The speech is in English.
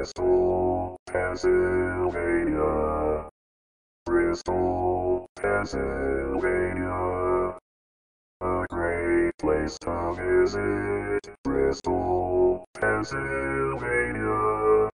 Bristol, Pennsylvania. Bristol, Pennsylvania. A great place to visit. Bristol, Pennsylvania.